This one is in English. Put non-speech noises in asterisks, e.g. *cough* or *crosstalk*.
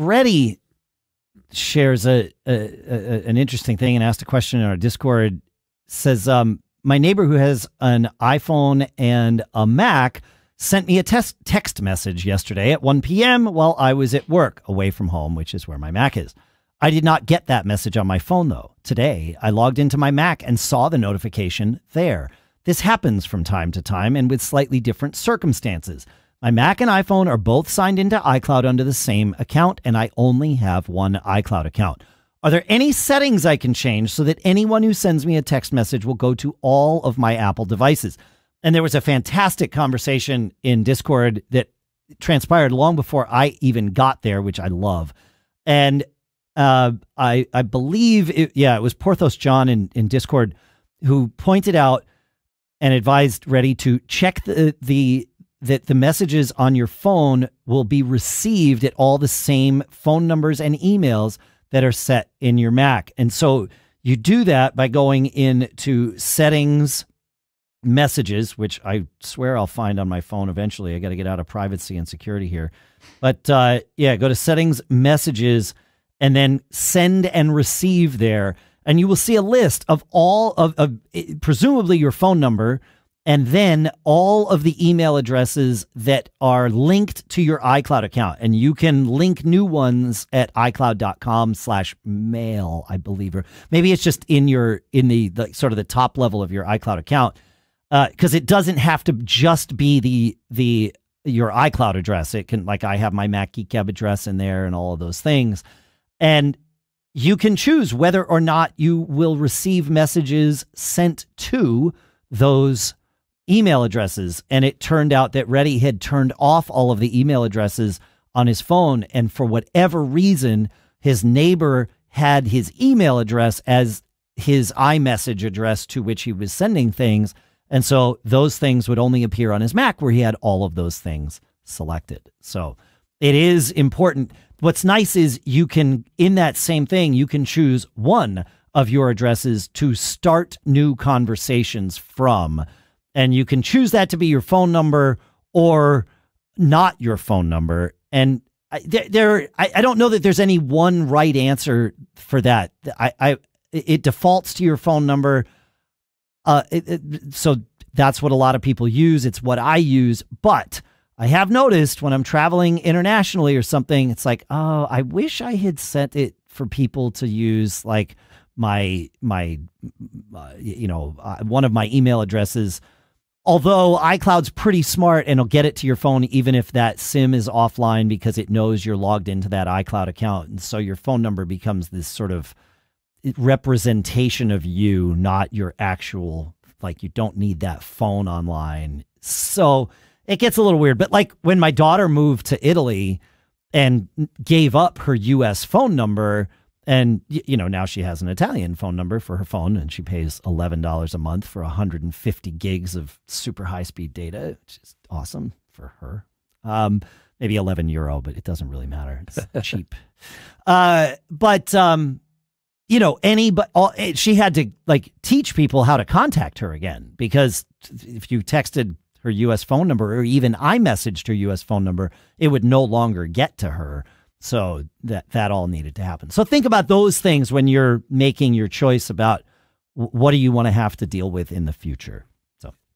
Ready shares a, a, a, an interesting thing and asked a question in our Discord. Says, um, my neighbor who has an iPhone and a Mac sent me a test text message yesterday at 1 p.m. while I was at work away from home, which is where my Mac is. I did not get that message on my phone though. Today, I logged into my Mac and saw the notification there. This happens from time to time and with slightly different circumstances. My Mac and iPhone are both signed into iCloud under the same account, and I only have one iCloud account. Are there any settings I can change so that anyone who sends me a text message will go to all of my Apple devices? And there was a fantastic conversation in Discord that transpired long before I even got there, which I love. And uh, I I believe it, yeah, it was Porthos John in, in Discord who pointed out and advised Ready to check the the that the messages on your phone will be received at all the same phone numbers and emails that are set in your Mac. And so you do that by going into settings, messages, which I swear I'll find on my phone eventually. I got to get out of privacy and security here. But uh, yeah, go to settings, messages, and then send and receive there. And you will see a list of all of, of presumably your phone number and then all of the email addresses that are linked to your iCloud account. And you can link new ones at iCloud.com slash mail, I believe. Or maybe it's just in your in the, the sort of the top level of your iCloud account. because uh, it doesn't have to just be the the your iCloud address. It can like I have my Mac Geek Gab address in there and all of those things. And you can choose whether or not you will receive messages sent to those email addresses. And it turned out that Ready had turned off all of the email addresses on his phone. And for whatever reason, his neighbor had his email address as his iMessage address to which he was sending things. And so those things would only appear on his Mac where he had all of those things selected. So it is important. What's nice is you can, in that same thing, you can choose one of your addresses to start new conversations from and you can choose that to be your phone number or not your phone number. And I, there, I, I don't know that there's any one right answer for that. I, I it defaults to your phone number. Uh, it, it, so that's what a lot of people use. It's what I use, but I have noticed when I'm traveling internationally or something, it's like, oh, I wish I had sent it for people to use like my my uh, you know uh, one of my email addresses Although iCloud's pretty smart and it'll get it to your phone even if that SIM is offline because it knows you're logged into that iCloud account. And so your phone number becomes this sort of representation of you, not your actual, like, you don't need that phone online. So it gets a little weird. But like when my daughter moved to Italy and gave up her US phone number, and you know now she has an Italian phone number for her phone, and she pays eleven dollars a month for 150 gigs of super high speed data, which is awesome for her. Um, maybe 11 euro, but it doesn't really matter. It's *laughs* cheap. Uh, but um, you know, any but all, eh, she had to like teach people how to contact her again because if you texted her U.S. phone number or even iMessaged her U.S. phone number, it would no longer get to her. So that that all needed to happen. So think about those things when you're making your choice about what do you want to have to deal with in the future.